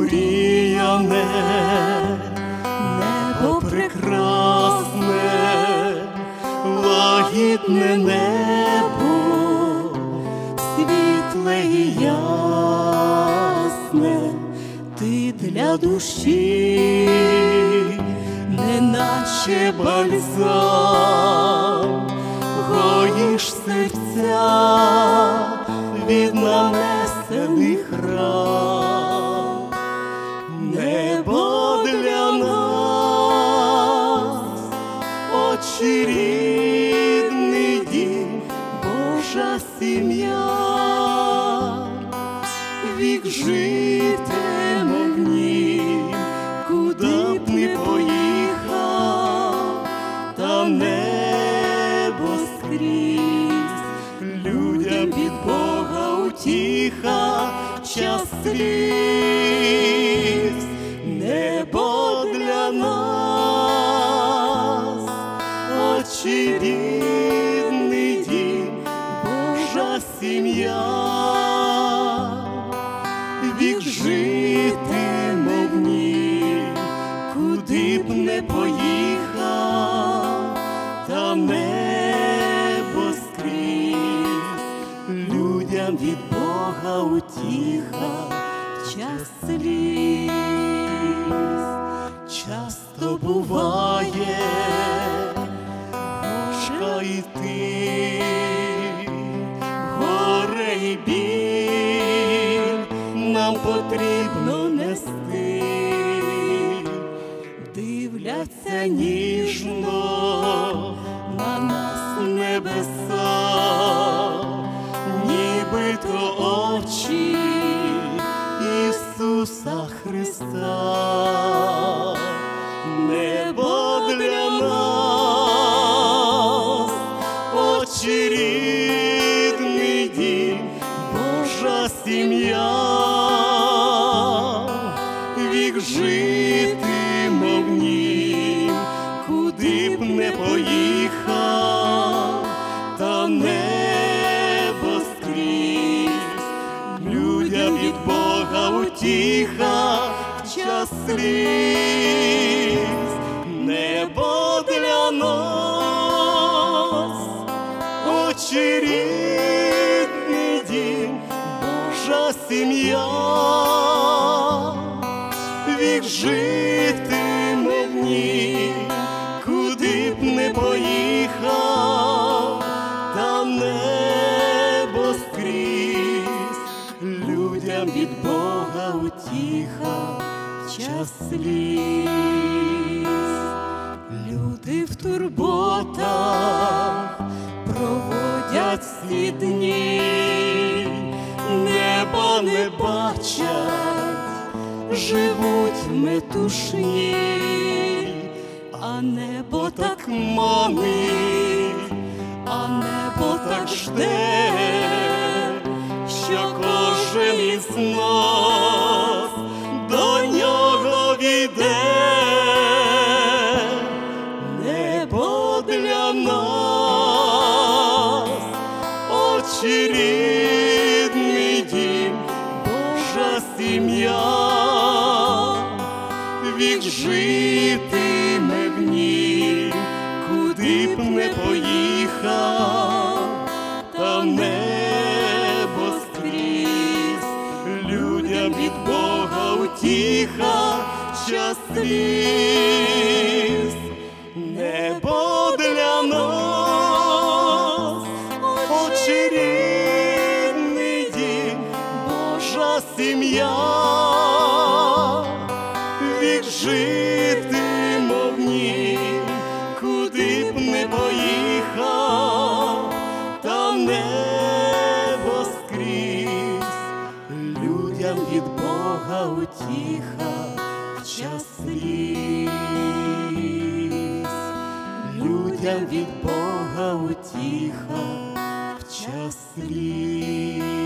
омріяне, небо прекрасне, лагідне небо, світле і ясне, ти для душі, неначе бальзам, гоїш серця від нанесених ран. Сім'я, вік житиме в ній, куди б не поїхав, та небо скрізь, людям від Бога утіха, час сліз, небо для нас, очі вік житиме в куди б не поїхав, та небо скрізь, людям від Бога утіха, час сліз, часто буває, важка йти, потрібно нести, дивляться ніжно на нас небеса, нібито очі Ісуса Христа, небо людям від Бога утіха в час сліз, небо для нас, очі дім, Божа сім'я, вік житиме від Бога утіха, час люди в турботах проводять ці дні, неба не бачать, живуть в метушні, а небо так манить, а небо так жде, із нас до нього війде небо для нас, очі рідний дім, Божа сім'я, вік житиме в ній, куди б не поїхав, та небо Час сліз. Небо для нас, очі дім, Божа сім'я, утіха в час сліз, людям від Бога утіха в час сліз.